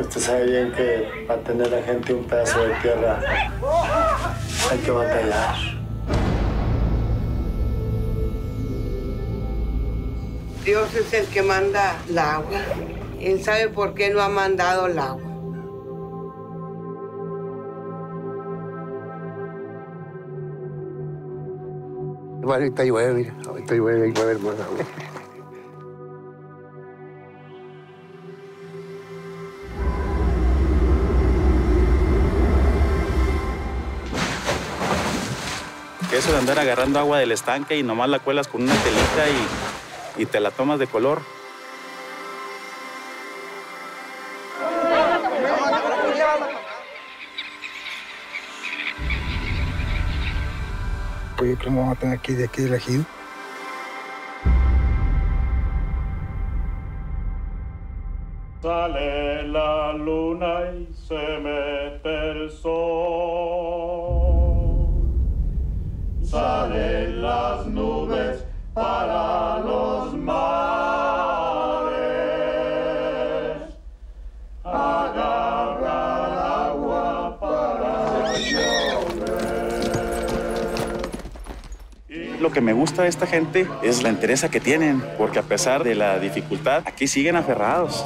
Usted sabe bien que para tener a la gente un pedazo de tierra hay que batallar. Dios es el que manda el agua. Él sabe por qué no ha mandado el agua. Bueno, ahorita llueve, mira. Ahorita llueve, llueve, hermano. Que eso de andar agarrando agua del estanque y nomás la cuelas con una telita y, y te la tomas de color. Pues yo creo que vamos a tener aquí de aquí del ejido. Sale la luna y se mete el sol. Las nubes para los mares. Agarrar agua para Lo que me gusta de esta gente es la entereza que tienen, porque a pesar de la dificultad, aquí siguen aferrados.